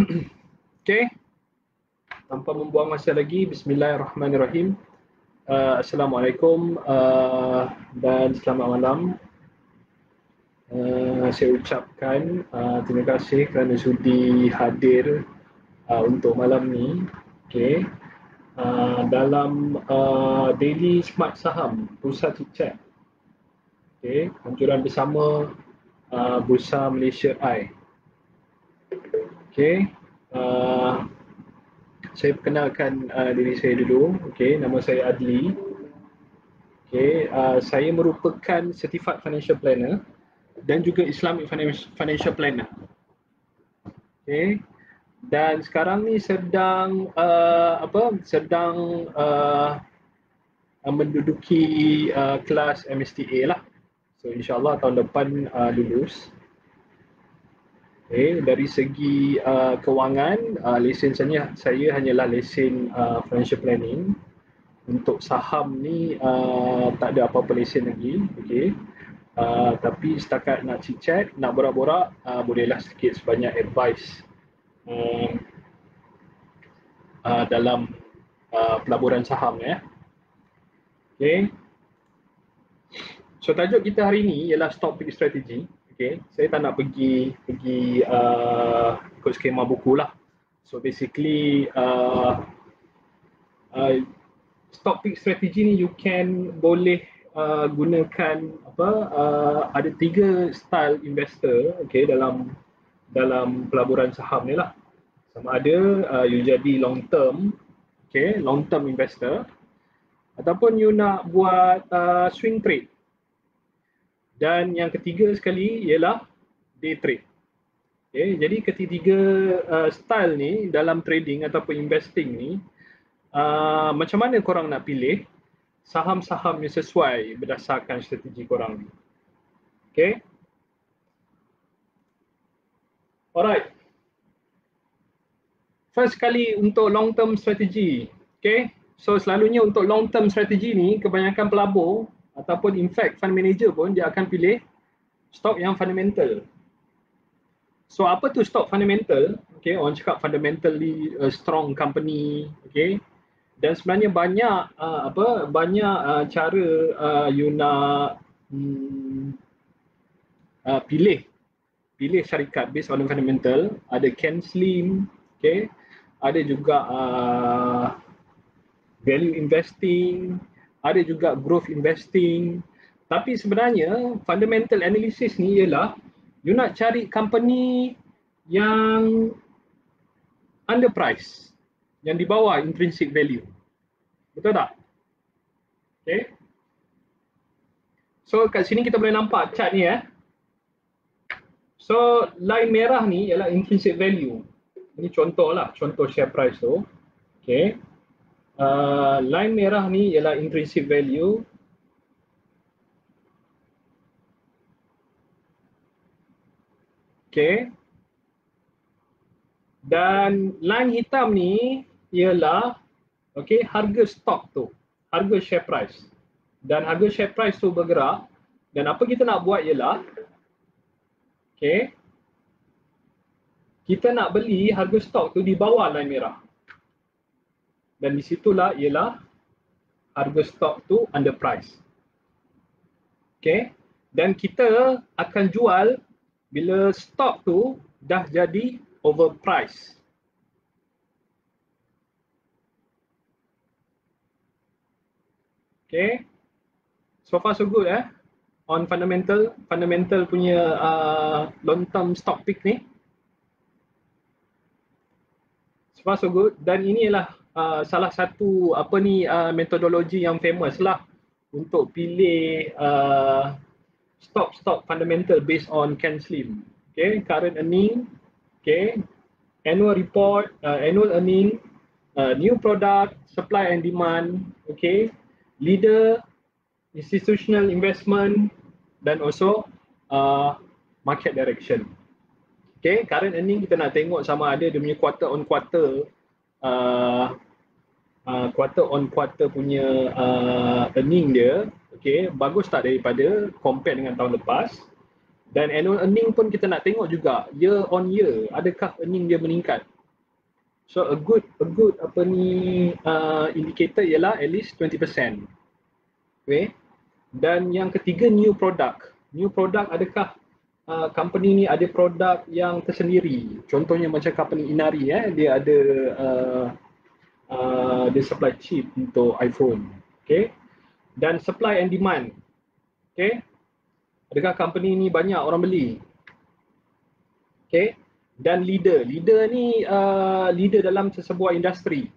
okay. Tanpa membuang masa lagi, Bismillahirrahmanirrahim. Uh, Assalamualaikum uh, dan selamat malam. Uh, saya ucapkan uh, terima kasih kerana sudi hadir uh, untuk malam ni. Okay. Uh, dalam uh, daily smart saham Bursa Cicak. Okay. Anjuran bersama uh, Bursa Malaysia I. Okay. Uh, saya perkenalkan uh, diri saya dulu. Okay. Nama saya Adli. Okay. Uh, saya merupakan Certified Financial Planner dan juga Islamic Financial Planner. Okay. Dan sekarang ni sedang uh, apa? Sedang uh, menduduki uh, kelas MSTA lah. So insyaAllah tahun depan uh, lulus. Okay, dari segi uh, kewangan, uh, lesen saya, saya hanyalah lesen uh, financial planning. Untuk saham ni uh, tak ada apa-apa lesen lagi. Okay. Uh, tapi setakat nak chit-chat, nak borak-borak, uh, bolehlah sedikit sebanyak advice uh, uh, dalam uh, pelaburan saham ya. Okay. So tajuk kita hari ini ialah stop pick strategy. Okay. Saya tak nak pergi pergi uh, ikut skema buku lah. So basically uh, uh, stop pick strategy ni you can boleh uh, gunakan apa uh, ada tiga style investor okay dalam dalam pelaburan saham ni lah sama ada uh, you jadi long term okay long term investor ataupun you nak buat uh, swing trade dan yang ketiga sekali ialah day trade okay jadi ketiga uh, style ni dalam trading ataupun investing ni uh, macam mana korang nak pilih saham-saham yang sesuai berdasarkan strategi korang ni. Okay. Alright. First kali untuk long term strategy. Okay. So selalunya untuk long term strategy ni kebanyakan pelabur ataupun in fact fund manager pun dia akan pilih stock yang fundamental. So apa tu stock fundamental? Okay, orang cakap fundamentally a strong company. Okay, dan sebenarnya banyak uh, apa banyak uh, cara uh, you nak hmm, uh, pilih pilih syarikat based on fundamental ada Ken Slim okay ada juga uh, value investing ada juga growth investing tapi sebenarnya fundamental analysis ni ialah you nak cari company yang underpriced yang di bawah intrinsic value. Betul tak? Okay. So kat sini kita boleh nampak chart ni eh. So line merah ni ialah intrinsic value. Ini contoh lah, contoh share price tu. Okay. Uh, line merah ni ialah intrinsic value. Okay. Dan line hitam ni ialah okay, harga stok tu, harga share price. Dan harga share price tu bergerak dan apa kita nak buat ialah okay, kita nak beli harga stok tu di bawah line merah. Dan di situlah ialah harga stok tu under price. Okay. Dan kita akan jual bila stok tu dah jadi overpriced. Okay. So far so good eh. On fundamental, fundamental punya uh, long term stock pick ni. So far so good. Dan ini adalah uh, salah satu apa ni uh, metodologi yang famous lah untuk pilih uh, stock stock fundamental based on Ken Slim. Okay, current earning, okay, annual report, uh, annual earning, uh, new product, supply and demand, okay, leader, institutional investment dan also uh, market direction. Okay, current earning kita nak tengok sama ada dia punya quarter on quarter uh, uh, quarter on quarter punya uh, earning dia okay, bagus tak daripada compare dengan tahun lepas dan annual earning pun kita nak tengok juga year on year adakah earning dia meningkat So a good a good apa ni uh, indicator ialah at least 20%. Okay. Dan yang ketiga new product. New product adakah uh, company ni ada produk yang tersendiri. Contohnya macam company Inari eh dia ada uh, uh, dia supply chip untuk iPhone. Okay. Dan supply and demand. Okay. Adakah company ni banyak orang beli? Okay dan leader. Leader ni uh, leader dalam sesebuah industri.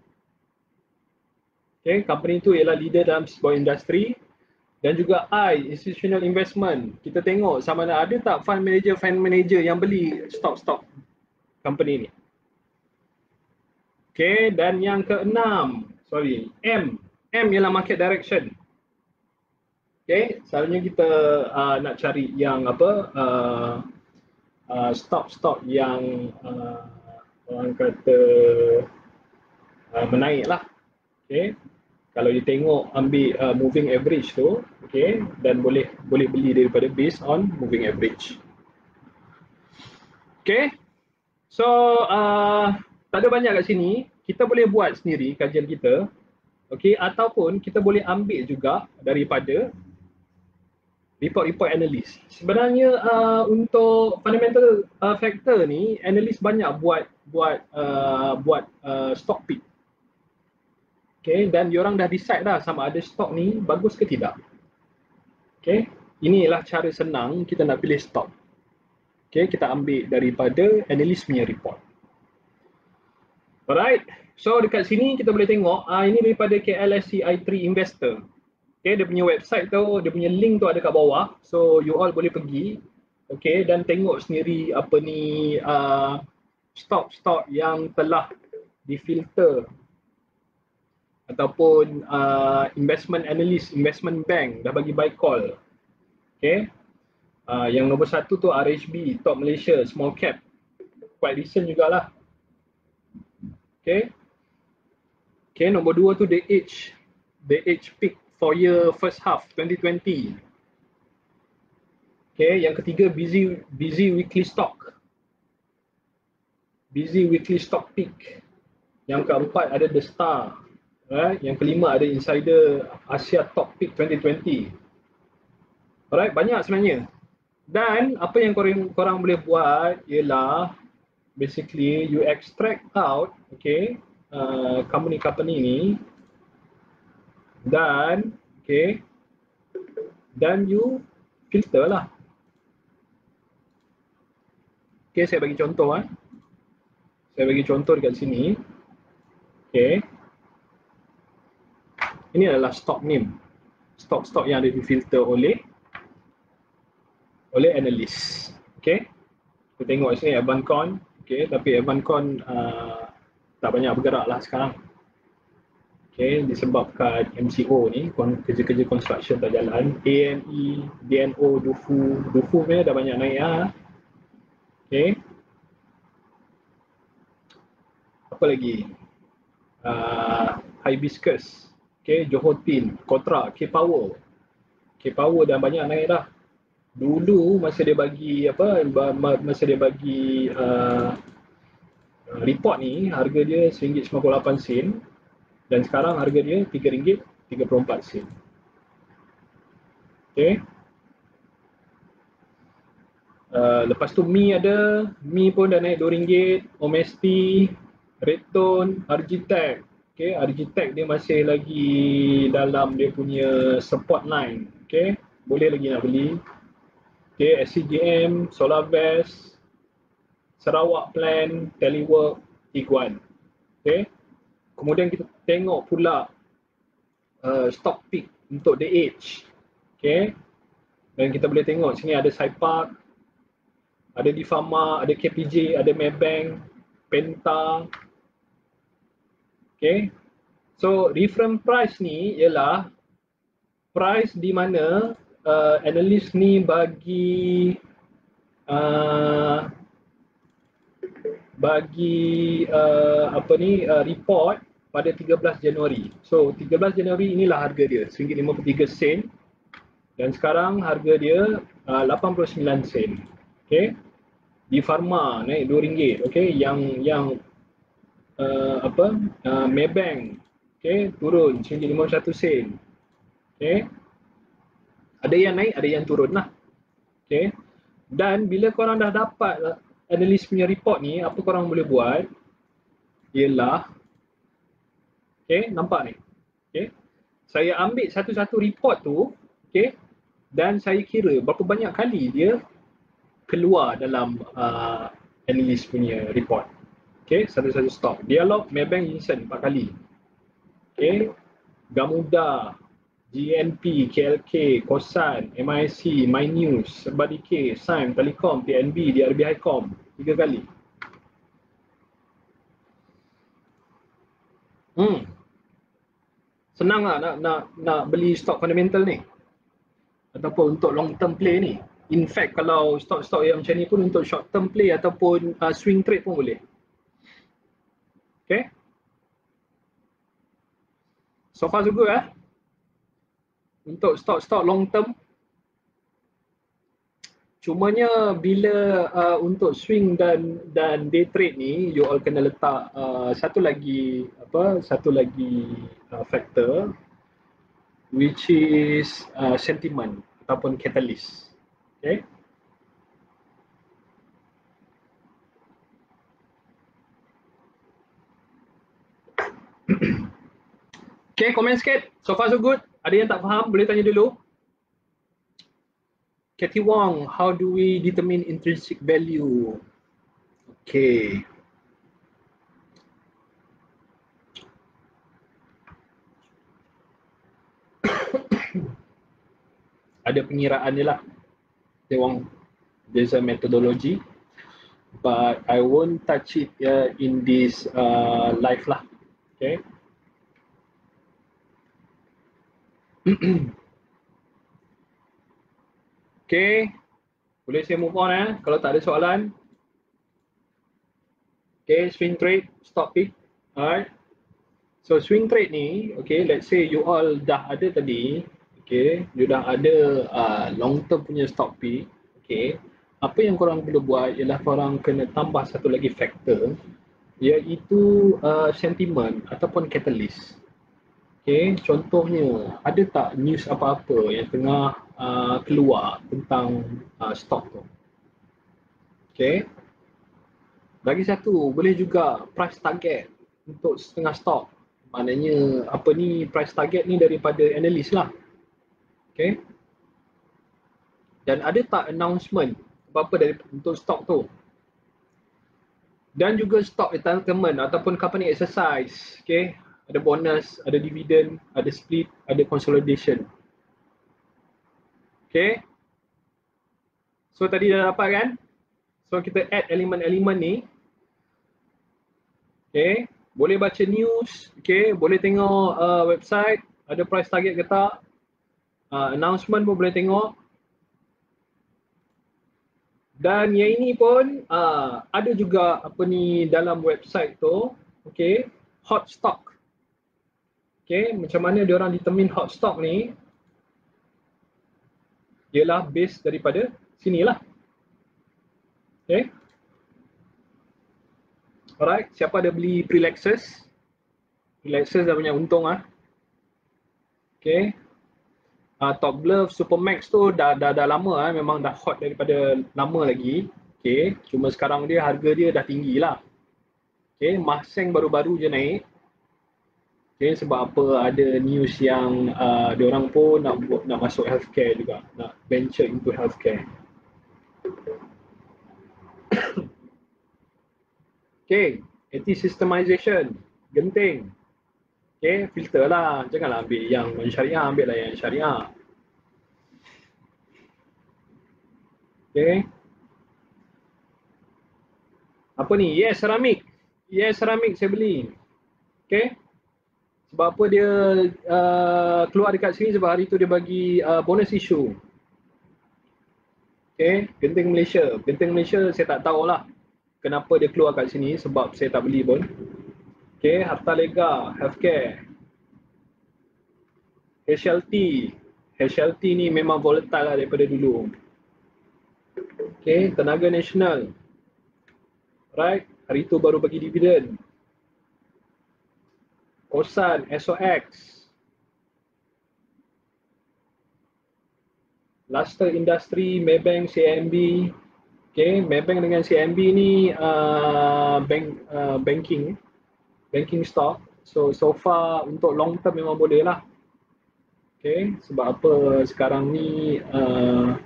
Okay, company tu ialah leader dalam sebuah industri dan juga I, institutional investment. Kita tengok sama ada ada tak fund manager, fund manager yang beli stock-stock company ni. Okay, dan yang keenam, sorry, M. M ialah market direction. Okay, selalunya kita uh, nak cari yang apa, uh, uh, stock-stock yang uh, orang kata uh, menaik lah. Okay. Kalau you tengok ambil uh, moving average tu, okay, dan boleh boleh beli daripada based on moving average. Okay. So, uh, tak ada banyak kat sini. Kita boleh buat sendiri kajian kita. Okay, ataupun kita boleh ambil juga daripada report-report analis. Sebenarnya uh, untuk fundamental uh, factor ni analis banyak buat buat uh, buat uh, stock pick. Okay, dan diorang dah decide dah sama ada stock ni bagus ke tidak. Okay, inilah cara senang kita nak pilih stock. Okay, kita ambil daripada analis punya report. Alright, so dekat sini kita boleh tengok uh, ini daripada KLSC i3 Investor. Okay, dia punya website tu, dia punya link tu ada kat bawah. So you all boleh pergi. Okay, dan tengok sendiri apa ni uh, stock-stock yang telah difilter ataupun uh, investment analyst, investment bank dah bagi buy call. Okay. Uh, yang nombor satu tu RHB, Top Malaysia, Small Cap. Quite recent jugalah. Okay. Okay, nombor dua tu The Edge. The Edge Peak for year first half 2020. Okay, yang ketiga busy busy weekly stock. Busy weekly stock peak. Yang keempat ada The Star. Right? Yang kelima ada Insider Asia Top Peak 2020. Alright, banyak sebenarnya. Dan apa yang korang, korang boleh buat ialah basically you extract out okay uh, company-company ni dan okay dan you filter lah. Okay saya bagi contoh eh. Saya bagi contoh dekat sini okay. Ini adalah stock name. Stock-stock yang ada difilter oleh oleh analis okay. Kita tengok sini Avancon okay tapi Avancon uh, tak banyak bergerak lah sekarang. Okay, disebabkan MCO ni kerja-kerja construction tak jalan. ANE, DNO, DUFU. DUFU ni dah banyak naik lah. Okay. apa lagi? Uh, Hibiscus. Okay, Johor Tin, Kotra, K-Power. K-Power dah banyak naik dah dulu masa dia bagi apa masa dia bagi uh, report ni harga dia RM1.98 dan sekarang harga dia RM3.34 sen. Okay. Uh, lepas tu Mi ada, Mi pun dah naik RM2, Omesti, Redtone, Argitech. Okay, Argitech dia masih lagi dalam dia punya support line. Okay, boleh lagi nak beli. Okay, SCGM, SolarVest, Sarawak Plan, Telework, Iguan. Okay, kemudian kita tengok pula uh, stock pick untuk the age okay? Dan kita boleh tengok sini ada Saipark ada Difama, ada KPJ, ada Maybank, Penta. Okay? So reference price ni ialah price di mana uh, analis ni bagi uh, bagi uh, apa ni uh, report pada 13 Januari. So 13 Januari inilah harga dia RM1.53 sen dan sekarang harga dia uh, 89 sen. Okay. Di Pharma naik RM2. Okay. Yang yang uh, apa uh, Maybank okay, turun sehingga 51 sen okay. Ada yang naik ada yang turun lah okay. dan bila korang dah dapat analis punya report ni apa korang boleh buat ialah okay, nampak ni okay. saya ambil satu-satu report tu okay, dan saya kira berapa banyak kali dia keluar dalam uh, analis punya report. Okay, satu-satu stop. Dialog Maybank Instant empat kali. Okay, Gamuda, GNP, KLK, Kosan, MIC, MyNews, Sebadike, Sim, Telekom, PNB, DRB Highcom. Tiga kali. Hmm. Senang lah nak, nak, nak beli stok fundamental ni. Ataupun untuk long term play ni in fact kalau stock-stock yang macam ni pun untuk short term play ataupun uh, swing trade pun boleh. Okay. So far so good eh. Untuk stock-stock long term. Cumanya bila uh, untuk swing dan dan day trade ni you all kena letak uh, satu lagi apa satu lagi uh, factor which is uh, sentiment ataupun catalyst. Okay. okay, komen sikit. So far so good. Ada yang tak faham, boleh tanya dulu. Cathy Wong, how do we determine intrinsic value? Okay. Ada pengiraan dia lah they want there's a methodology but I won't touch it uh, in this uh, live lah okay okay. Boleh saya move on eh? Kalau tak ada soalan. Okay swing trade stop pick alright. So swing trade ni okay let's say you all dah ada tadi okay, you dah ada uh, long term punya stock pick, okay, apa yang korang perlu buat ialah korang kena tambah satu lagi faktor iaitu uh, sentiment ataupun catalyst. Okay, contohnya ada tak news apa-apa yang tengah uh, keluar tentang uh, stock tu? Okay. Lagi satu, boleh juga price target untuk setengah stock. Maknanya apa ni price target ni daripada analis lah. Okay. Dan ada tak announcement apa-apa dari untuk stok tu? Dan juga stock entitlement ataupun company exercise. Okay. Ada bonus, ada dividend, ada split, ada consolidation. Okay. So tadi dah dapat kan? So kita add elemen-elemen ni. Okay. Boleh baca news. Okay. Boleh tengok uh, website. Ada price target ke tak uh, announcement pun boleh tengok dan yang ini pun uh, ada juga apa ni dalam website tu okay hot stock okay macam mana dia orang determine hot stock ni? Ialah base daripada sinilah okay alright siapa ada beli prelexus prelexus dah punya untung ah. Okay uh, Top Glove Supermax tu dah dah dah lama ah. Memang dah hot daripada lama lagi. Okey, cuma sekarang dia harga dia dah tinggi lah. Okey, Mahseng baru-baru je naik. Okey, sebab apa ada news yang uh, dia orang pun nak buat nak masuk healthcare juga, nak venture into healthcare. Okey, anti systemization genting. Okay, filter lah. Janganlah ambil yang non-syariah, ambil lah yang syariah. Okay. Apa ni? Yes, ceramic. Yes, ceramic saya beli. Okay. Sebab apa dia uh, keluar dekat sini sebab hari tu dia bagi uh, bonus issue. Okay, genting Malaysia. Genting Malaysia saya tak tahulah kenapa dia keluar kat sini sebab saya tak beli pun. Okay, harta lega, healthcare. HLT. HLT ni memang volatile lah daripada dulu. Okay, tenaga nasional. Right, hari tu baru bagi dividen. Osan, SOX. Luster Industry, Maybank, CMB. Okay, Maybank dengan CMB ni uh, bank uh, banking banking stock. So so far untuk long term memang boleh lah. Okay, sebab apa sekarang ni uh,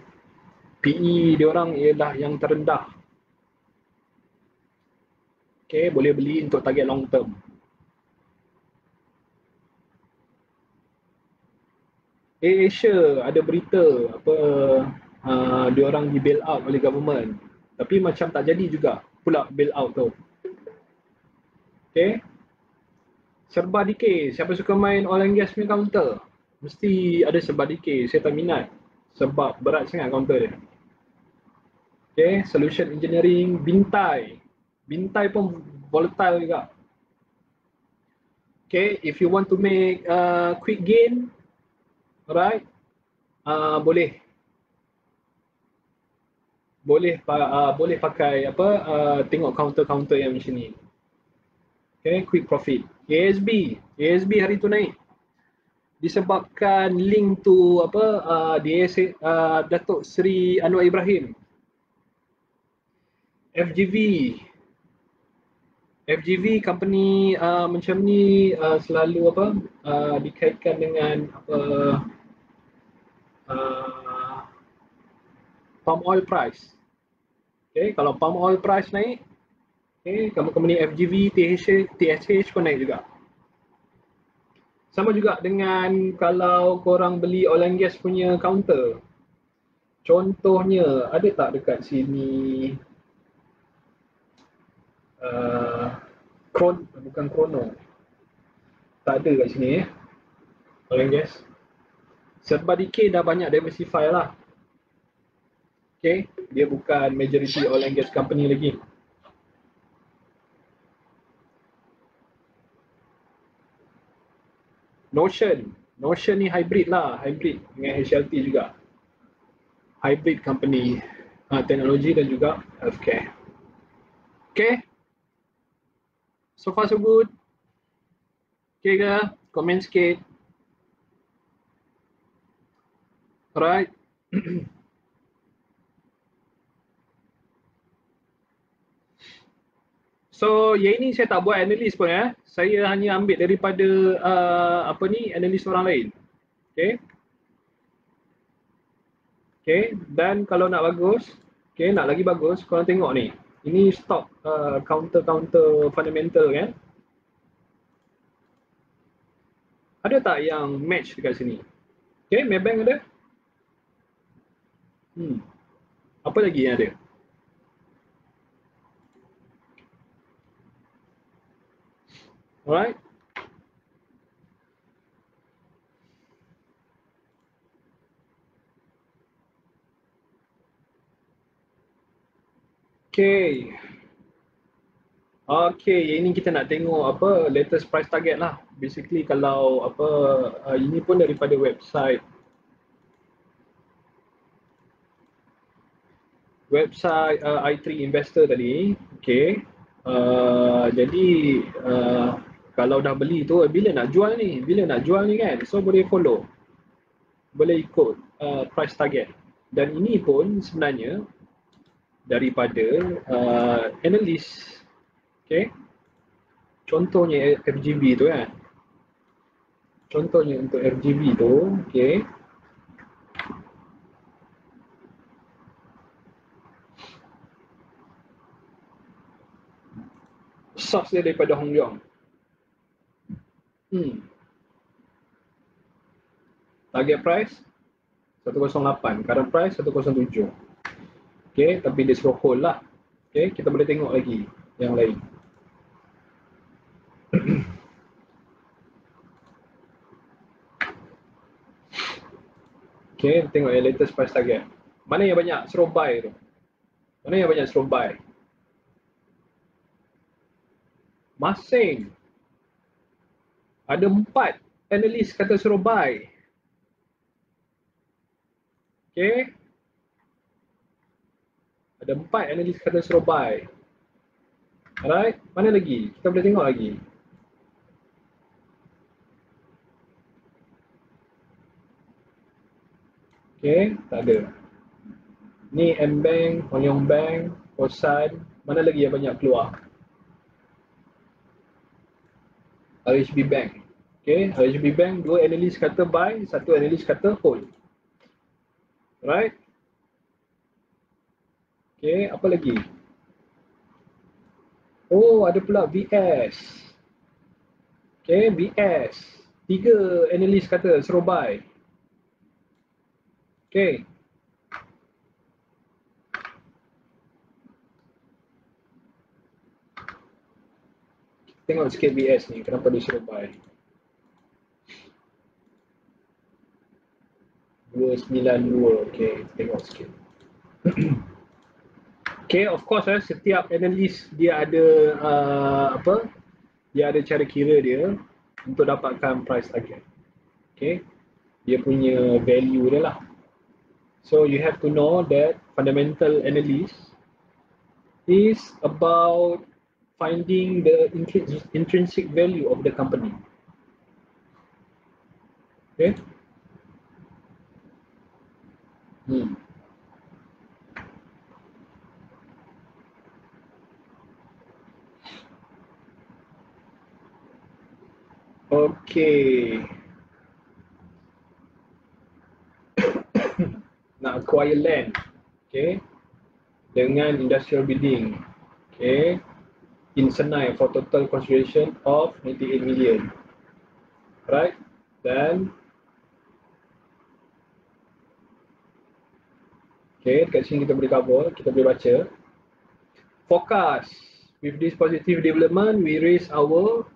PE dia orang ialah yang terendah. Okay, boleh beli untuk target long term. Asia ada berita apa uh, dia orang di bail out oleh government. Tapi macam tak jadi juga pula bail out tu. Okay. Serba decay. Siapa suka main oil and gas punya counter? Mesti ada serba decay. Saya tak minat. Sebab berat sangat counter dia. Okay. Solution engineering. Bintai. Bintai pun volatile juga. Okay. If you want to make uh, quick gain. Alright. Uh, boleh boleh uh, boleh pakai apa uh, tengok counter-counter yang macam ni. Okay, quick profit. ASB, ASB hari tu naik. Disebabkan link tu apa uh, dia uh, Datuk Seri Anwar Ibrahim. FGV. FGV company uh, macam ni uh, selalu apa uh, dikaitkan dengan apa uh, palm oil price. Okay, kalau palm oil price naik, okay, company FGV, THH, THH pun naik juga. Sama juga dengan kalau korang beli oil and gas punya counter. Contohnya, ada tak dekat sini uh, kron, bukan krono. Tak ada kat sini eh. Oil and gas. Serba DK dah banyak diversify lah. Okay, dia bukan majority oil and gas company lagi. Notion, Notion ni hybrid lah, hybrid dengan HLT juga. Hybrid company, uh, teknologi dan juga healthcare. Okay, so far so good. Okay ke? Komen sikit. Alright. So yang ini saya tak buat analis pun ya. Saya hanya ambil daripada uh, apa ni analis orang lain. Okay. Okay dan kalau nak bagus, okay nak lagi bagus korang tengok ni. Ini stock uh, counter-counter fundamental kan. Ada tak yang match dekat sini? Okay, Maybank ada? Hmm. Apa lagi yang ada? Alright. Okay. Okay, ini kita nak tengok apa latest price target lah. Basically kalau apa uh, ini pun daripada website website uh, i3 investor tadi. Okay. Uh, jadi uh, kalau dah beli tu bila nak jual ni? Bila nak jual ni kan? So boleh follow. Boleh ikut uh, price target. Dan ini pun sebenarnya daripada uh, analis okay contohnya FGB tu kan? Contohnya untuk FGB tu okay source dia daripada Hong Leong Hmm. Target price 108, current price 107. Okay, tapi dia suruh hold lah. Okay, kita boleh tengok lagi yang lain. okay, tengok yang latest price target. Mana yang banyak suruh buy tu? Mana yang banyak suruh buy? masing ada empat analis kata suruh buy. Okay. Ada empat analis kata suruh buy. Alright. Mana lagi? Kita boleh tengok lagi. Okay. Tak ada. Ni M-Bank, Hong Yong Bank, Kosan. Mana lagi yang banyak keluar? RHB Bank. Okay, RHB Bank, dua analis kata buy, satu analis kata hold. Right? Okay, apa lagi? Oh, ada pula VS. Okay, VS. Tiga analis kata suruh buy. Okay. Tengok sikit BS ni, kenapa dia suruh buy. 292, okay, tengok sikit. okay, of course eh, setiap analis dia ada uh, apa? Dia ada cara kira dia untuk dapatkan price target. Okay, dia punya value dia lah. So you have to know that fundamental analysis is about finding the intrinsic value of the company. Okay. Hmm. Okay. Nak acquire land. Okay. Dengan industrial building. Okay in Senai for total consideration of 98 million. Right? Then Okay, dekat sini kita boleh cover, kita boleh baca. Forecast. With this positive development, we raise our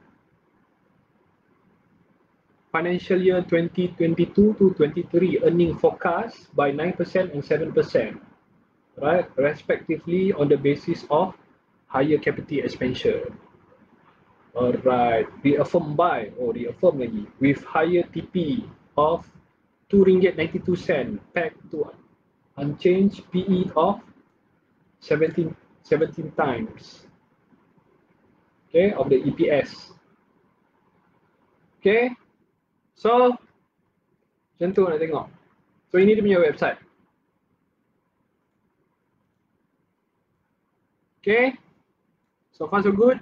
financial year 2022 to 23 earning forecast by 9% and 7%. Right? Respectively on the basis of higher capital expenditure. Alright, reaffirm by or reaffirm lagi with higher TP of 2 ringgit 92 sen pack to unchanged PE of 17 17 times. Okay, of the EPS. Okay. So macam tu nak tengok. So ini dia punya website. Okay. So far so good.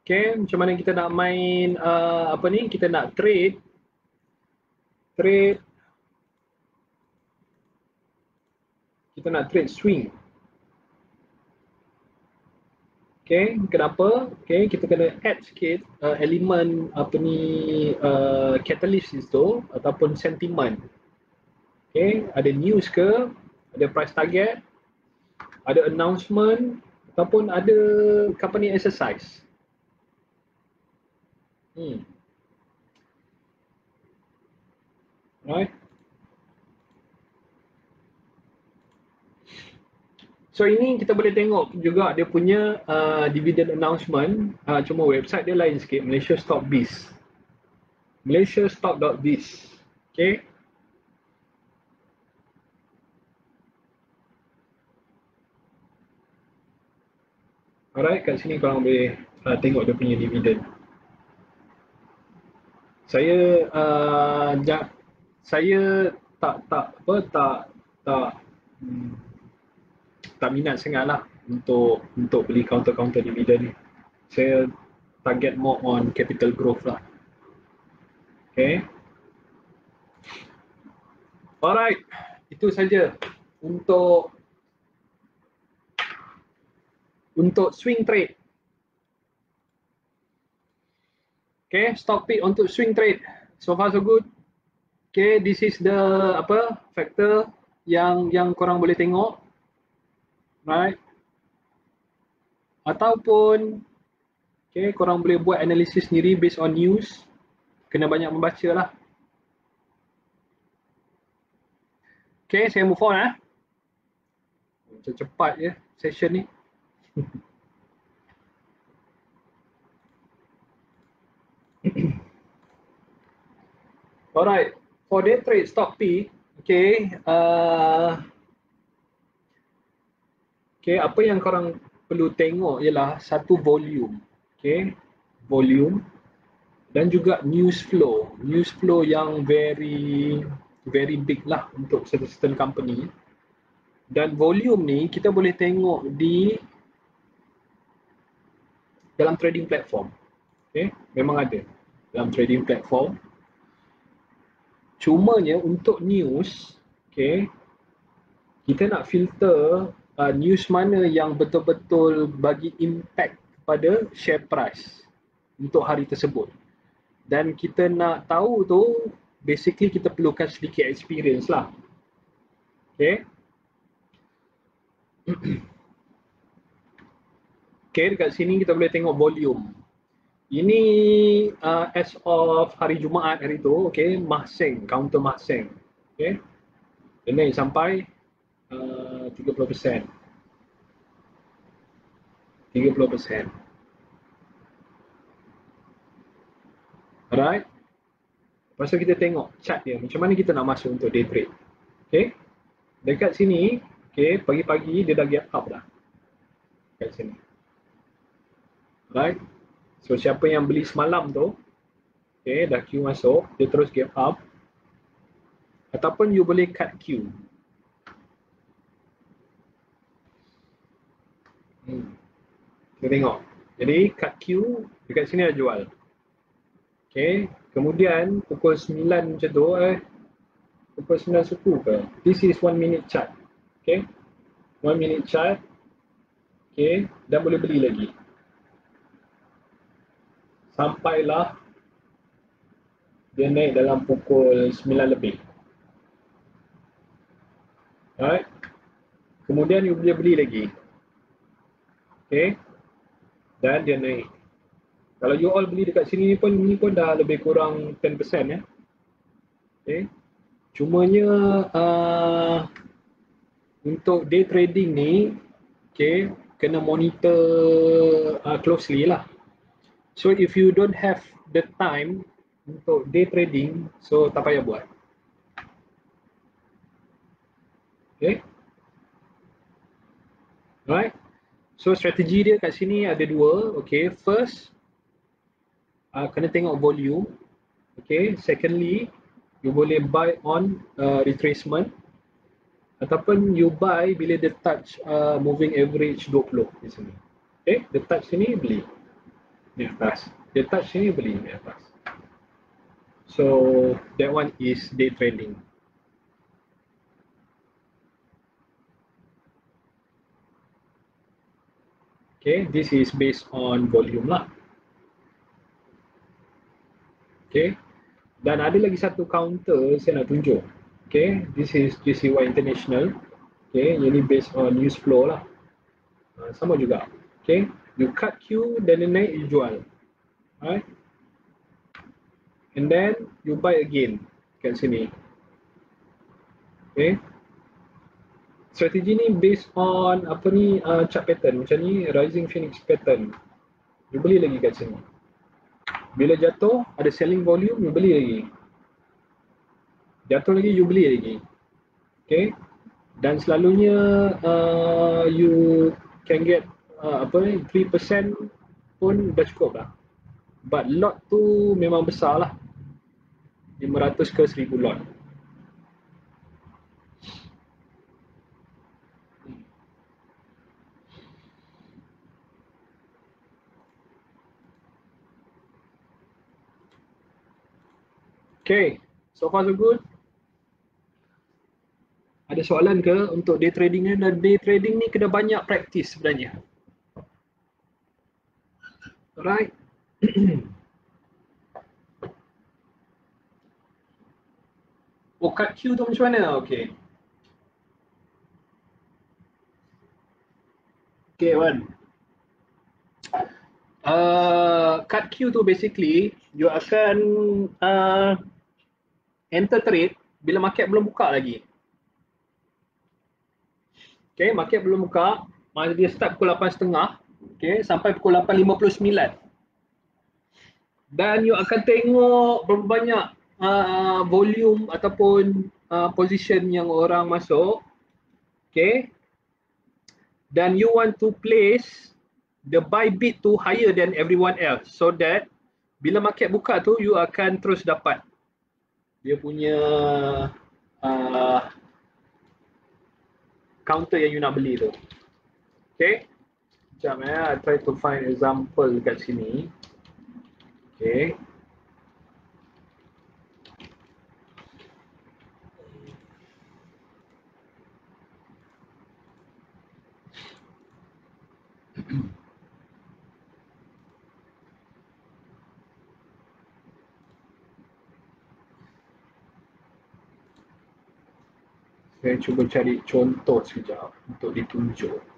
Okay, macam mana kita nak main uh, apa ni? Kita nak trade. Trade. Kita nak trade swing. Okay, kenapa? Okay, kita kena add sikit uh, elemen apa ni uh, catalyst itu ataupun sentiment. Okay, ada news ke? Ada price target? Ada announcement? Ataupun ada company exercise. Hmm. Right. So ini kita boleh tengok juga dia punya uh, dividend announcement. Uh, cuma website dia lain sikit. Malaysia Stock Biz. Malaysia Stock.biz. Okay. Alright, kat sini korang boleh uh, tengok dia punya dividen. Saya uh, ja, saya tak tak apa tak tak hmm, tak minat sangatlah untuk untuk beli counter-counter dividen ni. Saya target more on capital growth lah. Okay. Alright, itu saja untuk untuk swing trade. Okay, stop it untuk swing trade. So far so good. Okay, this is the apa factor yang yang korang boleh tengok. Right. Ataupun okay, korang boleh buat analisis sendiri based on news. Kena banyak membaca lah. Okay, saya move on eh. Macam cepat je session ni. Alright, for day trade stock P, okay, uh, okay, apa yang korang perlu tengok ialah satu volume, okay, volume dan juga news flow, news flow yang very very big lah untuk certain company. Dan volume ni kita boleh tengok di dalam trading platform. Okay memang ada. Dalam trading platform. Cumanya untuk news okay kita nak filter uh, news mana yang betul-betul bagi impact pada share price untuk hari tersebut. Dan kita nak tahu tu basically kita perlukan sedikit experience lah. Okay okay dekat sini kita boleh tengok volume ini uh, as of hari Jumaat hari tu okay Mahseng counter Mahseng okay dia naik sampai 30%. 30%. Alright. Lepas tu kita tengok chart dia. Macam mana kita nak masuk untuk day trade. Okay. Dekat sini, okay, pagi-pagi dia dah gap up dah. Dekat sini. Alright. So siapa yang beli semalam tu, okay, dah Q masuk, dia terus gap up. Ataupun you boleh cut Q. Hmm. Kita tengok. Jadi cut Q dekat sini dah jual. Okay. Kemudian pukul 9 macam tu eh. Pukul 9 suku ke? This is one minute chart. Okay. One minute chart. Okay. Dan boleh beli lagi. Sampailah dia naik dalam pukul 9 lebih. Alright. Kemudian you boleh beli lagi. Okay. Dan dia naik. Kalau you all beli dekat sini ni pun ni pun dah lebih kurang 10% ya. Okay. Cumanya uh, untuk day trading ni okay, kena monitor uh, closely lah. So if you don't have the time untuk day trading, so tak payah buat. Okay. Right. So strategi dia kat sini ada dua. Okay, first uh, kena tengok volume. Okay, secondly you boleh buy on uh, retracement ataupun you buy bila dia touch uh, moving average 20 di sini. Okay, dia touch sini beli di atas. Dia touch sini beli di atas. So that one is day trading. Okay, this is based on volume lah. Okay, dan ada lagi satu counter saya nak tunjuk. Okay, this is GCY International. Okay, ini based on news flow lah. Uh, sama juga. Okay, you cut Q dan then naik you jual. Alright. And then you buy again kat sini. Okay, strategi ni based on apa ni uh, chart pattern. Macam ni rising phoenix pattern. You beli lagi kat sini. Bila jatuh ada selling volume you beli lagi. Jatuh lagi you beli lagi. Okay? Dan selalunya uh, you can get uh, apa ni 3% pun dah cukup lah but lot tu memang besar lah 500 ke 1000 lot Okay, so far so good. Ada soalan ke untuk day trading ni? Dan day trading ni kena banyak practice sebenarnya. Alright. oh, cut Q tu macam mana? Okay. Okay, Wan. Uh, cut Q tu basically, you akan uh, enter trade bila market belum buka lagi. Okay, market belum buka, masa dia start pukul 8.30 okay, sampai pukul 8.59. Dan you akan tengok berapa banyak uh, volume ataupun uh, position yang orang masuk. Okay. Dan you want to place the buy bid to higher than everyone else so that bila market buka tu you akan terus dapat dia punya uh, counter yang you nak beli tu. Okay. Sekejap eh, I try to find example dekat sini. Okay. Saya cuba cari contoh sekejap untuk ditunjuk.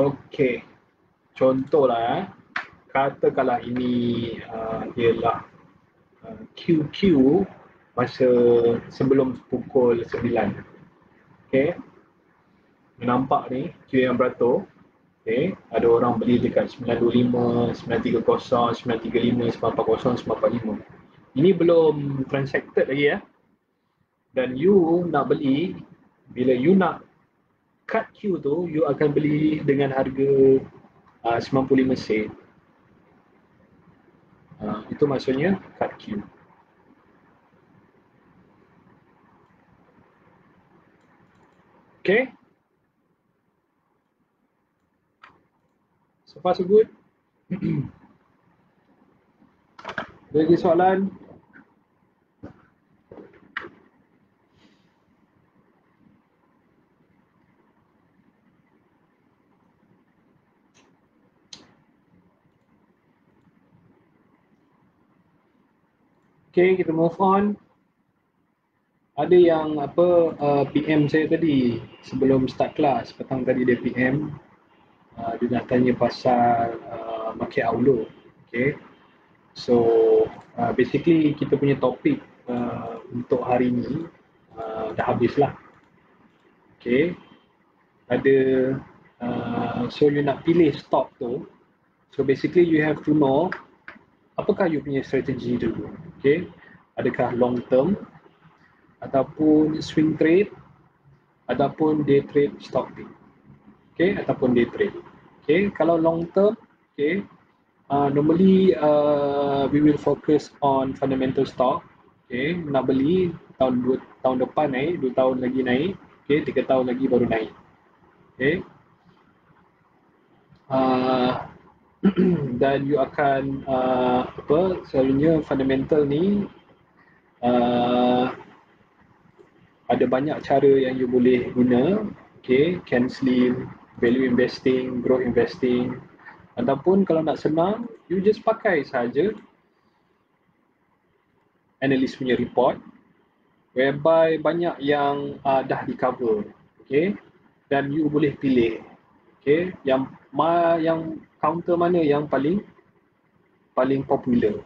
Okey. Contohlah eh. Katakanlah ini uh, ialah uh, QQ masa sebelum pukul 9. Okey. Nampak ni Q yang beratur. Okey, ada orang beli dekat 925, 930, 935, 940, 945. Ini belum transacted lagi ya. Dan you nak beli bila you nak cut Q tu you akan beli dengan harga uh, 95 sen. Uh, itu maksudnya cut Q. Okay. So far so good. Lagi soalan? Okay, kita move on. Ada yang apa uh, PM saya tadi sebelum start kelas petang tadi dia PM uh, dia dah tanya pasal uh, market outlook. Okay. So uh, basically kita punya topik uh, untuk hari ini uh, dah habis lah. Okay. Ada uh, so you nak pilih stock tu. So basically you have to know apakah you punya strategi dulu. Okay. Adakah long term ataupun swing trade ataupun day trade stock pick. Okay, ataupun day trade. Okay, kalau long term, okay, uh, normally uh, we will focus on fundamental stock. Okay, nak beli tahun dua, tahun depan naik, dua tahun lagi naik, okay, tiga tahun lagi baru naik. Okay. Uh, dan you akan uh, apa selalunya fundamental ni uh, ada banyak cara yang you boleh guna. Okay canceling value investing growth investing. Ataupun kalau nak senang you just pakai saja analyst punya report whereby banyak yang uh, dah di cover okay dan you boleh pilih. Okay yang ma yang counter mana yang paling paling popular.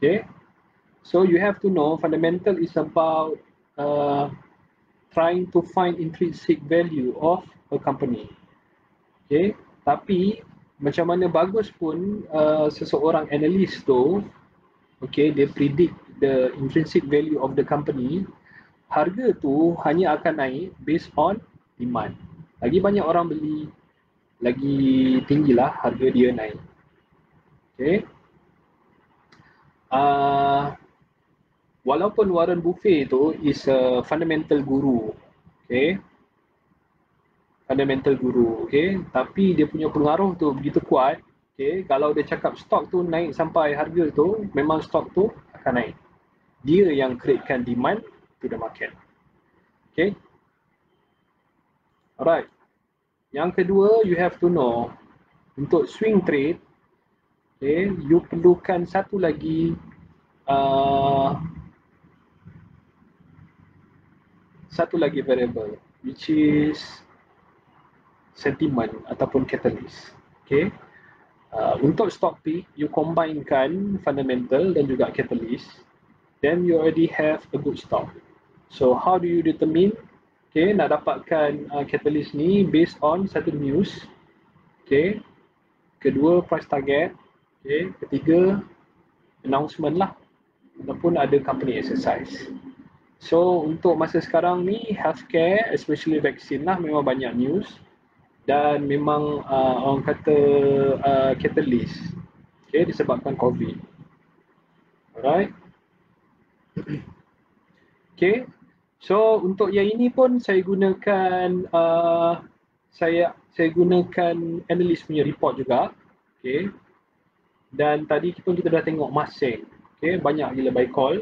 Okay. So you have to know fundamental is about uh, trying to find intrinsic value of a company. Okay. Tapi macam mana bagus pun uh, seseorang analyst tu, okay, dia predict the intrinsic value of the company, harga tu hanya akan naik based on demand. Lagi banyak orang beli, lagi tinggilah harga dia naik. Okay. Uh, walaupun Warren Buffett tu is a fundamental guru. Okay. Fundamental guru. Okay. Tapi dia punya pengaruh tu begitu kuat. Okay. Kalau dia cakap stok tu naik sampai harga tu, memang stok tu akan naik. Dia yang createkan demand to the market. Okay. Alright. Yang kedua, you have to know untuk swing trade, okay, you perlukan satu lagi uh, satu lagi variable which is sentiment ataupun catalyst. Okay. Uh, untuk stock pick, you combinekan fundamental dan juga catalyst, then you already have a good stock. So how do you determine Okay, nak dapatkan uh, catalyst ni based on satu news. Okay. Kedua, price target. Okay. Ketiga, announcement lah. Ataupun ada company exercise. So, untuk masa sekarang ni, healthcare, especially vaksin lah memang banyak news. dan memang uh, orang kata uh, catalyst okay, disebabkan COVID. Alright. Okay. So untuk yang ini pun saya gunakan uh, saya saya gunakan analyst punya report juga. Okay. Dan tadi pun kita dah tengok masing. Okay. Banyak gila buy call.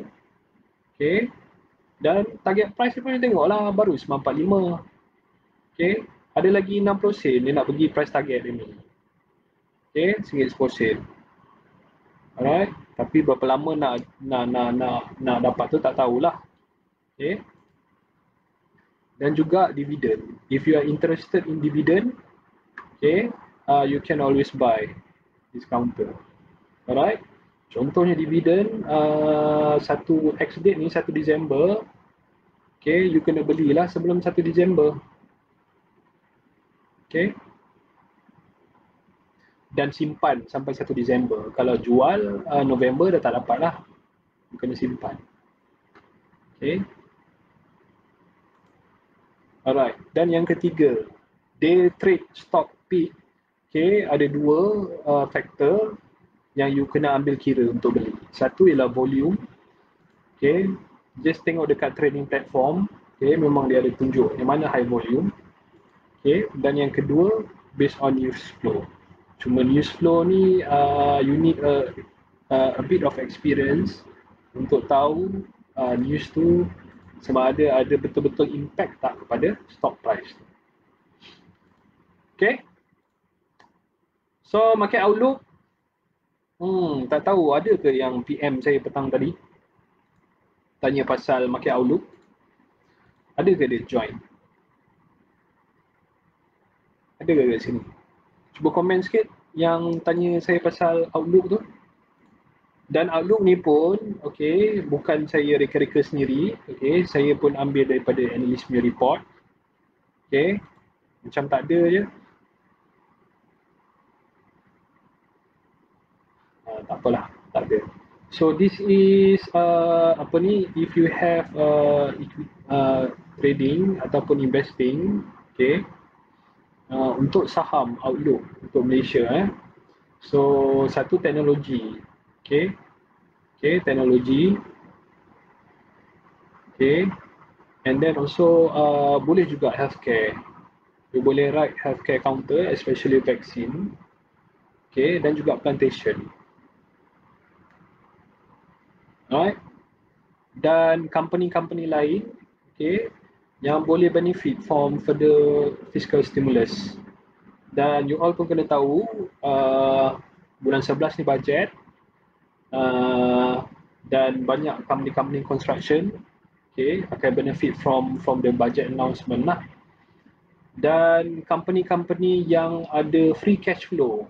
Okay. Dan target price pun kita tengok lah baru 945. Okay. Ada lagi 60 sen dia nak pergi price target dia ni. Okay. RM1.10 sen. Alright. Tapi berapa lama nak nak nak nak, nak dapat tu tak tahulah. Okay. Dan juga dividend. If you are interested in dividend, okay, uh, you can always buy this counter. Alright. Contohnya dividend uh, satu X date ni satu Disember. Okay, you kena belilah sebelum satu Disember. Okay. Dan simpan sampai satu Disember. Kalau jual uh, November dah tak dapat lah. You kena simpan. Okay. Alright. Dan yang ketiga, day trade stock peak. Okay, ada dua uh, faktor yang you kena ambil kira untuk beli. Satu ialah volume. Okay, just tengok dekat trading platform. Okay, memang dia ada tunjuk yang mana high volume. Okay, dan yang kedua based on news flow. Cuma news flow ni uh, you need a, a, bit of experience untuk tahu uh, news tu sama ada ada betul-betul impact tak kepada stock price. Okay. So market outlook Hmm, tak tahu ada ke yang PM saya petang tadi tanya pasal market outlook? Ada ke dia join? Ada ke kat sini? Cuba komen sikit yang tanya saya pasal outlook tu. Dan outlook ni pun, okay, bukan saya reka-reka sendiri. Okay, saya pun ambil daripada analyst punya report. Okay, macam tak ada je. tak apalah tak ada so this is uh, apa ni if you have uh, uh, trading ataupun investing okay uh, untuk saham outlook untuk Malaysia eh so satu teknologi okay okay teknologi. Okay. And then also uh, boleh juga healthcare. You boleh write healthcare counter especially vaccine. Okay dan juga plantation. Right? Dan company-company lain, okay, yang boleh benefit from further fiscal stimulus. Dan you all pun kena tahu, uh, bulan 11 ni budget uh, dan banyak company-company construction okay, akan benefit from from the budget announcement lah. Dan company-company yang ada free cash flow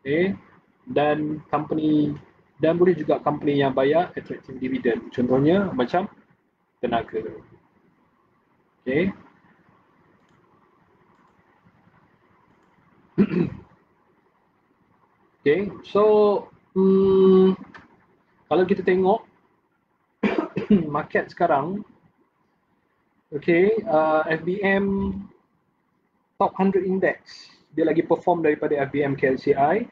okay, dan company dan boleh juga company yang bayar attractive dividend. Contohnya macam tenaga. Okay. Okay, so hmm, kalau kita tengok market sekarang, okay, uh, FBM top 100 index dia lagi perform daripada FBM KLCI.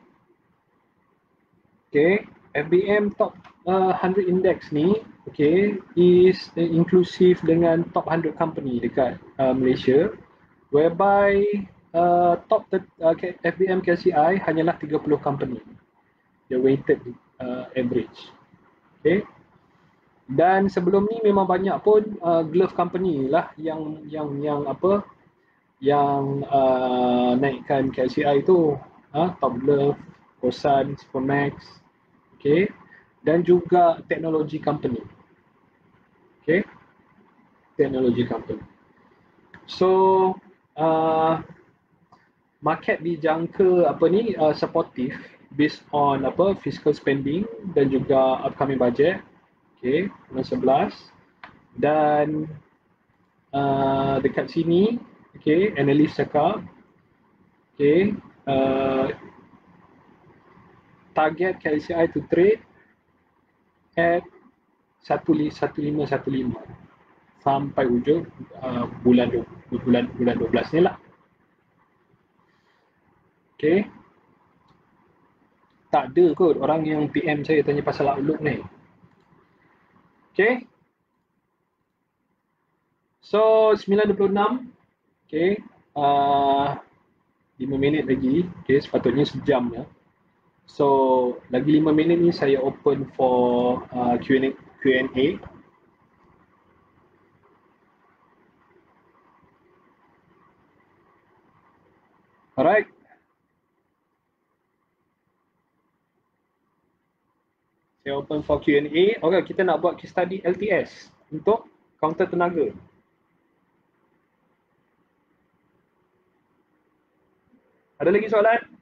Okay, FBM top uh, 100 index ni okay is inclusive dengan top 100 company dekat uh, Malaysia whereby uh, top uh, FBM KCI hanyalah 30 company. The weighted uh, average. Okay. Dan sebelum ni memang banyak pun uh, glove company lah yang yang yang apa yang uh, naikkan KCI tu. Uh, top glove Kosan, Supermax, okay, dan juga teknologi company. Okay, teknologi company. So, uh, market dijangka apa ni uh, supportive based on apa fiscal spending dan juga upcoming budget. Okay, bulan 11 dan uh, dekat sini, okay, analis cakap, okay, uh, target KLCI to trade at 1515 sampai ujung uh, bulan bulan bulan 12 ni lah. Okay. Tak ada kot orang yang PM saya tanya pasal Outlook ni. Okay. So 9.26. Okay. Uh, 5 minit lagi. Okay, sepatutnya sejam ya. So, lagi 5 minit ni saya open for uh, Q&A. Q&A. Alright. Saya open for Q&A. Okay, kita nak buat case study LTS untuk counter tenaga. Ada lagi soalan?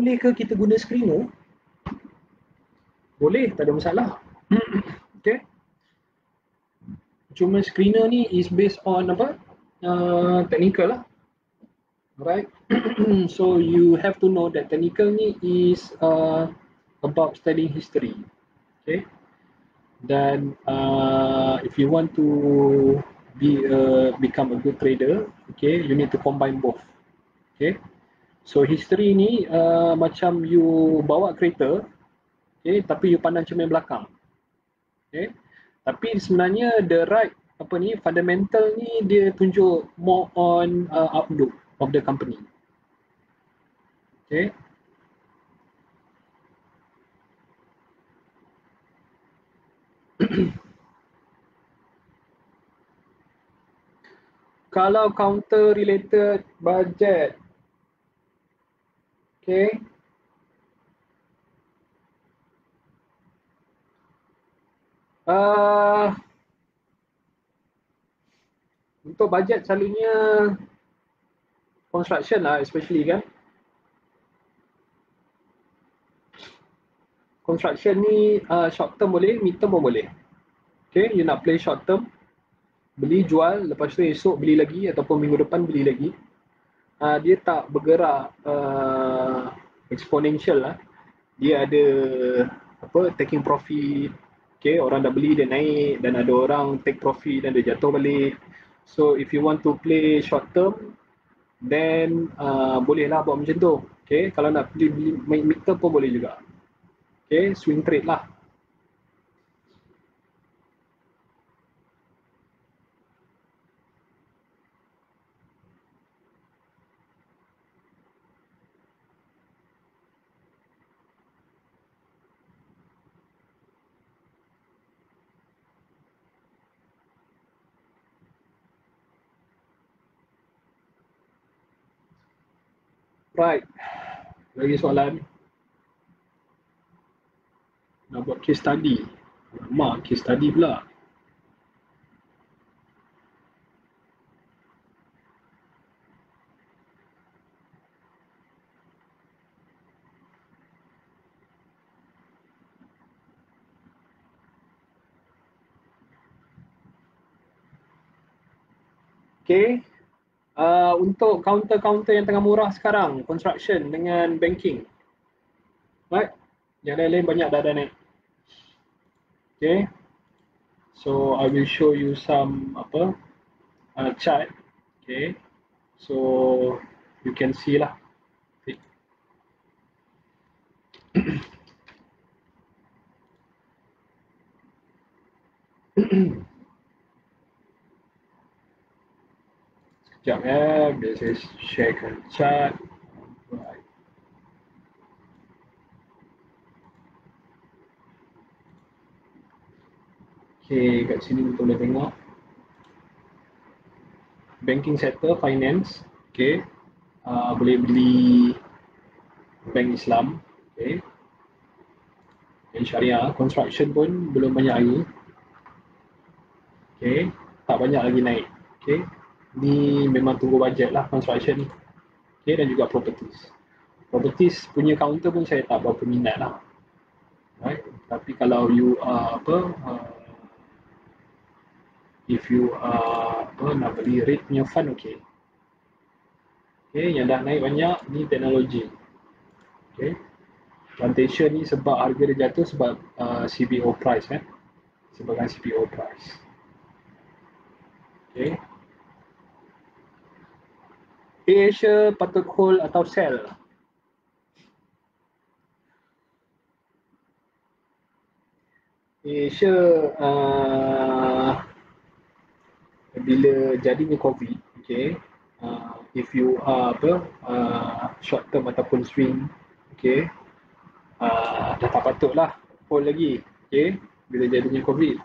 Boleh ke kita guna screener? Boleh, tak ada masalah. okay. Cuma screener ni is based on apa? Uh, technical lah. Right so you have to know that technical ni is uh, about studying history. Okay. Dan uh, if you want to be uh, become a good trader okay you need to combine both. Okay so history ni uh, macam you bawa kereta okay tapi you pandang cermin belakang okay tapi sebenarnya the right apa ni fundamental ni dia tunjuk more on uh, outlook of the company. Okay. Kalau counter related budget. Okay. Uh, untuk bajet selalunya construction lah especially kan. Construction ni uh, short term boleh, mid term pun boleh. Okay, you nak play short term, beli jual, lepas tu esok beli lagi ataupun minggu depan beli lagi. Uh, dia tak bergerak uh, exponential lah. Dia ada apa taking profit, Okay, orang dah beli dia naik dan ada orang take profit dan dia jatuh balik. So if you want to play short term, then uh, bolehlah buat macam tu. Okay, kalau nak beli, beli mid term pun boleh juga. Okay, swing trade lah. Right. Lagi soalan. Nak buat case study. Mak, case study pula. Okay, uh, untuk counter-counter yang tengah murah sekarang, construction dengan banking. Right? Yang lain-lain banyak dah ada naik. Okay. So I will show you some apa uh, chart. Okay. So you can see lah. Okay. Sekejap ya, biar saya sharekan chat. Okay, kat sini kita boleh tengok. Banking sector, finance. Okay. Uh, boleh beli bank Islam. Okay. Dan syariah, construction pun belum banyak lagi. Okay. Tak banyak lagi naik. Okay ni memang tunggu bajet lah construction ni. Okay, dan juga properties. Properties punya counter pun saya tak berapa minat lah. Right? tapi kalau you uh, apa uh, if you uh, apa nak beli rate punya fund okay. Okay yang dah naik banyak ni teknologi. Okay? Plantation ni sebab harga dia jatuh sebab uh, CPO price kan sebabkan CPO price. Okay Asia patut atau sell Asia uh, bila jadinya COVID, okay, uh, if you are apa uh, short term ataupun swing, okay, uh, dah tak patut lah lagi, okay, bila jadinya COVID.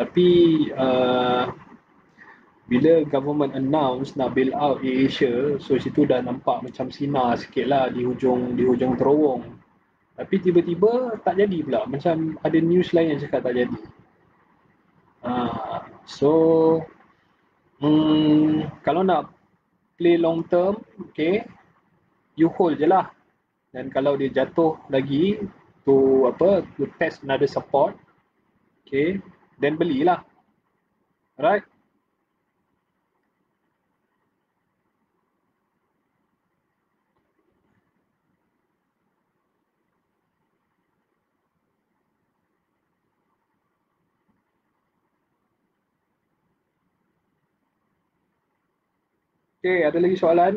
Tapi uh, bila government announce nak bail out Asia, so situ dah nampak macam sinar sikit lah di hujung di hujung terowong. Tapi tiba-tiba tak jadi pula. Macam ada news lain yang cakap tak jadi. Uh, so, hmm, kalau nak play long term, okay, you hold je lah. Dan kalau dia jatuh lagi to apa to test another support, okay, then belilah. Alright. Okay, ada lagi soalan?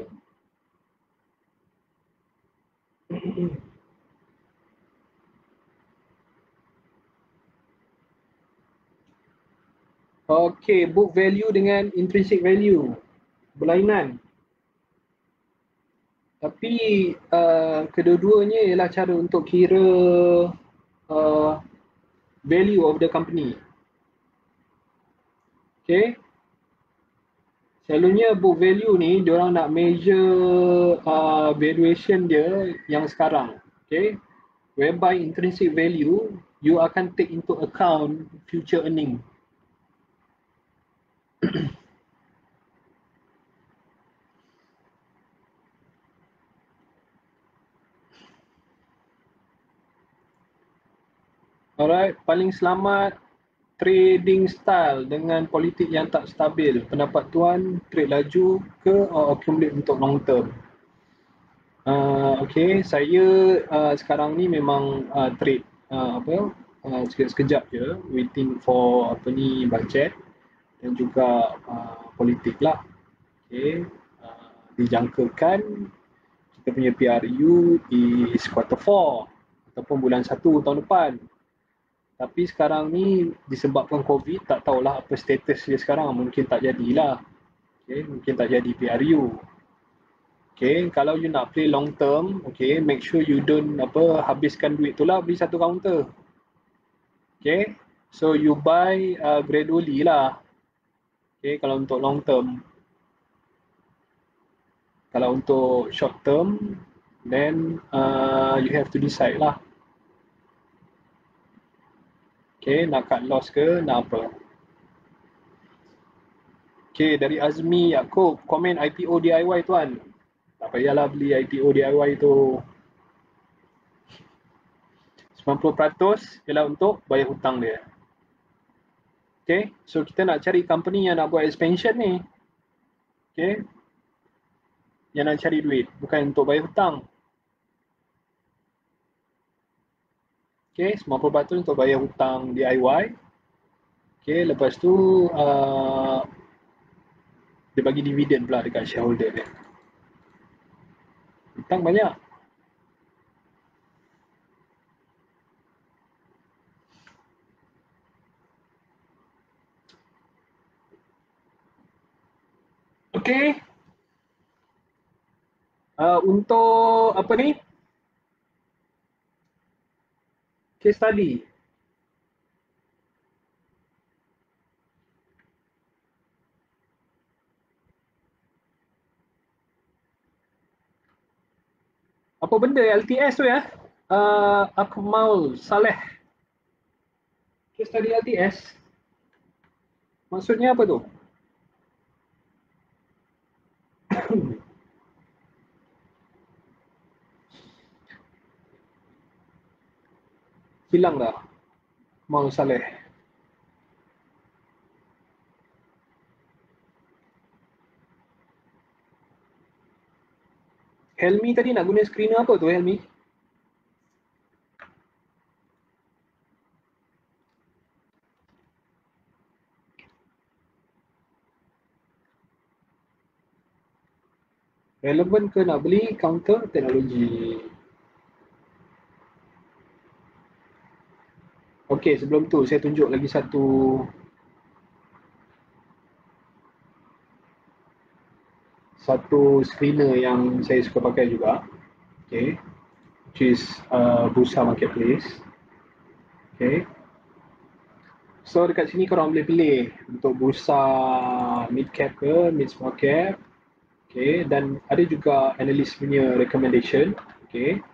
Okay, book value dengan intrinsic value. Berlainan. Tapi uh, kedua-duanya ialah cara untuk kira uh, value of the company. Okay. Selalunya book value ni diorang nak measure uh, valuation dia yang sekarang. Okay. Whereby intrinsic value you akan take into account future earning. Alright, paling selamat trading style dengan politik yang tak stabil. Pendapat tuan, trade laju ke or accumulate untuk long term? Uh, okay, saya uh, sekarang ni memang uh, trade uh, apa uh, sekejap-sekejap je waiting for apa ni budget dan juga uh, politik lah. Okay, uh, dijangkakan kita punya PRU is quarter 4 ataupun bulan 1 tahun depan. Tapi sekarang ni disebabkan COVID tak tahulah apa status dia sekarang mungkin tak jadilah. Okay, mungkin tak jadi PRU. Okay, kalau you nak play long term, okay, make sure you don't apa habiskan duit tu lah beli satu counter. Okay, so you buy uh, gradually lah. Okay, kalau untuk long term. Kalau untuk short term, then uh, you have to decide lah. Okay, nak cut loss ke, nak apa? Okay, dari Azmi Yaakob, komen IPO DIY tuan. Tak payahlah beli IPO DIY tu. 90% ialah untuk bayar hutang dia. Okay, so kita nak cari company yang nak buat expansion ni. Okay, yang nak cari duit, bukan untuk bayar hutang. Okay, semua perbatul untuk bayar hutang DIY. Okay, lepas tu uh, dia bagi dividen pula dekat shareholder dia. Hutang banyak. Okay. Uh, untuk apa ni? Case study. Apa benda LTS tu ya? Uh, Akmal Saleh. Case study LTS. Maksudnya apa tu? hilang dah Mau Saleh Helmi tadi nak guna screener apa tu Helmi? Relevant ke nak beli counter teknologi? Hmm. Okey, sebelum tu saya tunjuk lagi satu satu screener yang saya suka pakai juga. Okay. Which is uh, Bursa Marketplace. Okay. So dekat sini korang boleh pilih untuk bursa mid cap ke mid small cap. Okay. Dan ada juga analyst punya recommendation. Okay.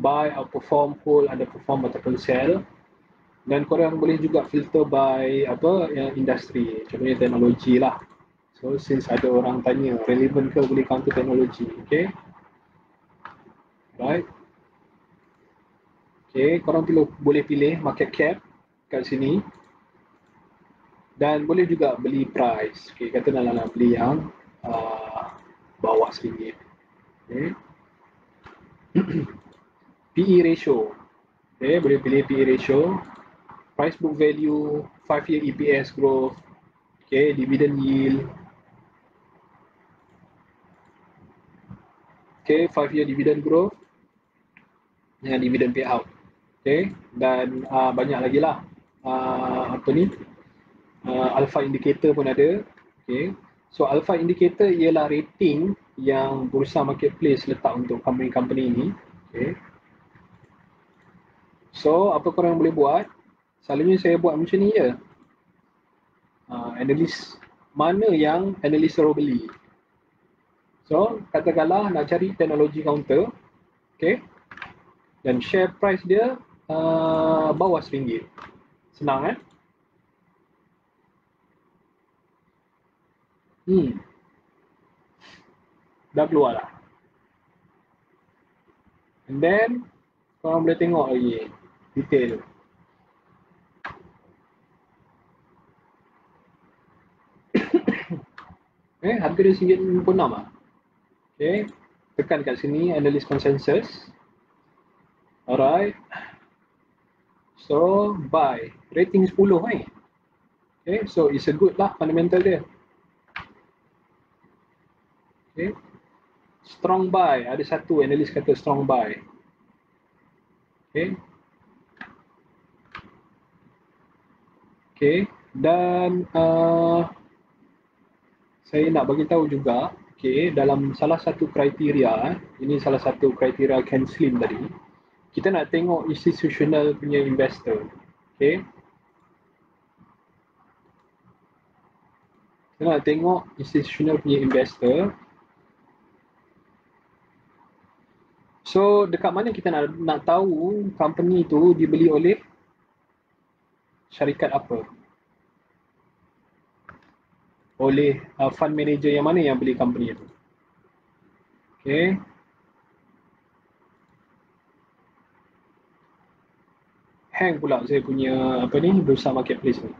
Buy, outperform, hold, underperform ataupun sell. Dan korang boleh juga filter by apa yang industri. Contohnya teknologi lah. So since ada orang tanya relevan ke beli counter teknologi, okay? Right. Okay, korang pilih, boleh pilih market cap kat sini. Dan boleh juga beli price. Okay, kata nak nak beli yang uh, bawah sikit. Okay. PE ratio. Okay, boleh pilih PE ratio. Price book value, 5 year EPS growth, okay, dividend yield, okay, five year dividend growth dengan dividend payout. Okay, dan uh, banyak lagi lah uh, apa ni uh, alpha indicator pun ada. Okay, so alpha indicator ialah rating yang bursa marketplace letak untuk company-company ini. Okay. So apa korang boleh buat? Selalunya saya buat macam ni je. Uh, analyst mana yang analyst suruh beli. So, katakanlah nak cari teknologi counter, okay, dan share price dia uh, bawah RM1. Senang eh? Hmm. Dah keluar lah. And then, korang boleh tengok lagi detail. Eh, harga dia RM1.56 lah. Okay, tekan kat sini analyst consensus. Alright. So, buy. Rating 10 eh. Okay, so it's a good lah fundamental dia. Okay. Strong buy. Ada satu analyst kata strong buy. Okay. Okay. Dan uh, saya nak bagi tahu juga okay, dalam salah satu kriteria, ini salah satu kriteria Ken Slim tadi, kita nak tengok institutional punya investor. Okay. Kita nak tengok institutional punya investor. So dekat mana kita nak nak tahu company tu dibeli oleh syarikat apa? Oleh uh, fund manager yang mana yang beli company itu. Okay. Hang pula saya punya apa ni bursa marketplace ni.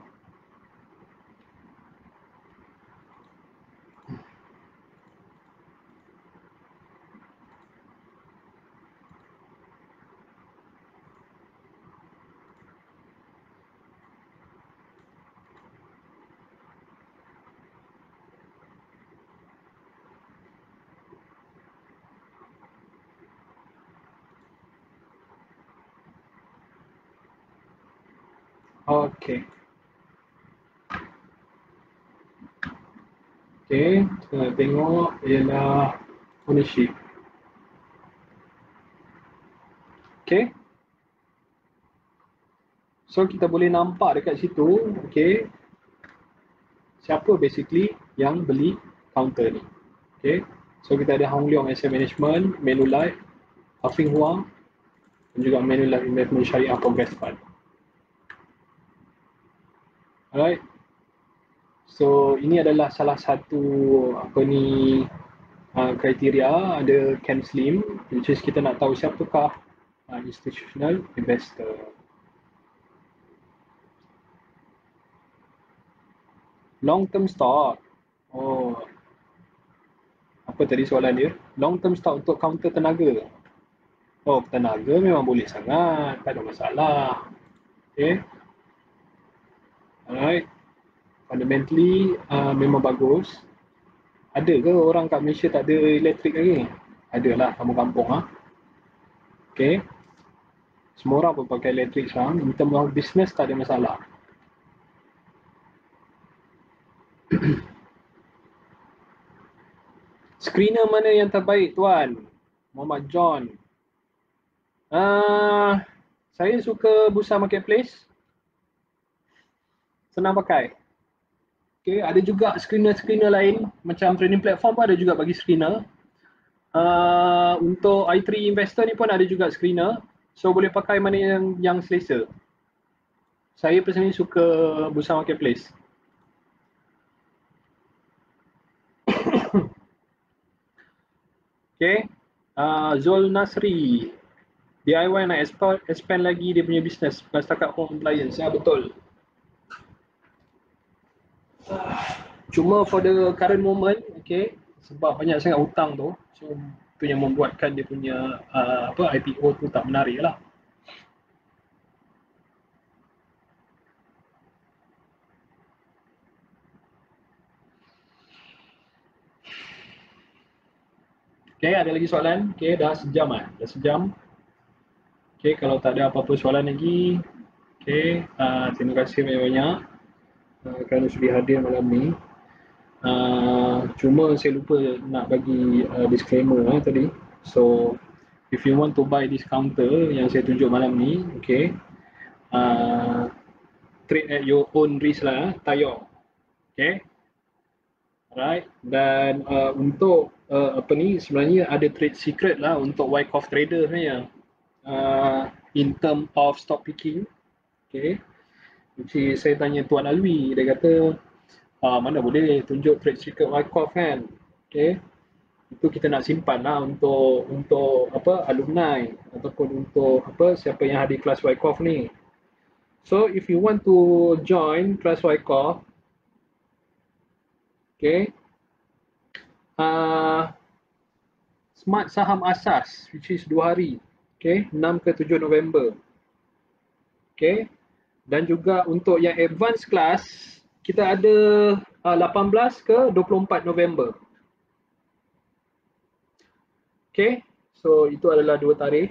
Okay. Okay, kita tengok ialah ownership. Okay. So kita boleh nampak dekat situ, okay. Siapa basically yang beli counter ni. Okay. So kita ada Hong Leong Asset Management, Manulife, Huffing Hua dan juga Manulife Investment Syariah Progress Fund. Alright. So ini adalah salah satu apa ni uh, kriteria ada Ken Slim which is kita nak tahu siapakah uh, institutional investor. Long term stock. Oh. apa tadi soalan dia? Long term stock untuk counter tenaga. Oh, tenaga memang boleh sangat, tak ada masalah. Okay. Alright. Fundamentally uh, memang bagus. Ada ke orang kat Malaysia tak ada elektrik lagi? Adalah kampung-kampung ah. Okay. Semua orang pun pakai elektrik sekarang. In term of business tak ada masalah. Screener mana yang terbaik tuan? Muhammad John. Uh, saya suka Busa Marketplace. Senang pakai. Okay, ada juga screener-screener lain. Macam trading platform pun ada juga bagi screener. Uh, untuk i3 investor ni pun ada juga screener. So boleh pakai mana yang yang selesa. Saya personally suka Bursa Marketplace. okay. Uh, Zul Nasri. DIY nak expand, expand lagi dia punya business bukan setakat home appliance. Ya betul. Cuma for the current moment, okay, sebab banyak sangat hutang tu, so itu yang membuatkan dia punya uh, apa IPO tu tak menarik lah. Okay, ada lagi soalan? Okay, dah sejam lah. Dah sejam. Okay, kalau tak ada apa-apa soalan lagi. Okay, uh, terima kasih banyak-banyak uh, kerana sudah hadir malam ni. Uh, cuma saya lupa nak bagi uh, disclaimer eh, tadi. So if you want to buy this counter yang saya tunjuk malam ni, okay, uh, trade at your own risk lah, tayo. Okay. Alright. Dan uh, untuk uh, apa ni sebenarnya ada trade secret lah untuk Wyckoff trader sebenarnya. Uh, in term of stock picking. Okay. Which saya tanya Tuan Alwi, dia kata uh, mana boleh tunjuk trade secret Wyckoff kan? Okay itu kita nak simpan lah untuk untuk apa alumni ataupun untuk apa siapa yang hadir kelas Wyckoff ni. So if you want to join kelas Wyckoff okay uh, smart saham asas which is dua hari okay 6 ke 7 November okay dan juga untuk yang advance class kita ada uh, 18 ke 24 November. Okay, so itu adalah dua tarikh.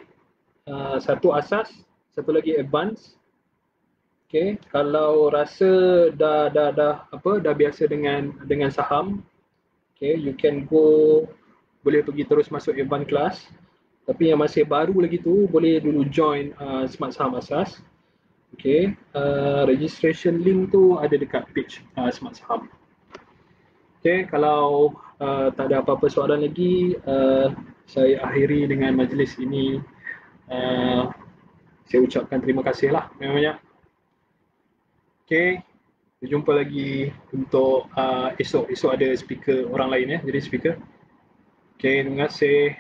Uh, satu asas, satu lagi advance. Okay, kalau rasa dah dah dah apa dah biasa dengan dengan saham, okay, you can go boleh pergi terus masuk advance class. Tapi yang masih baru lagi tu boleh dulu join uh, smart saham asas. Okay, uh, registration link tu ada dekat page uh, Smart Saham. Okay, kalau uh, tak ada apa-apa soalan lagi, uh, saya akhiri dengan majlis ini. Uh, saya ucapkan terima kasih lah banyak-banyak. Okay, jumpa lagi untuk uh, esok. Esok ada speaker orang lain ya, jadi speaker. Okay, terima kasih.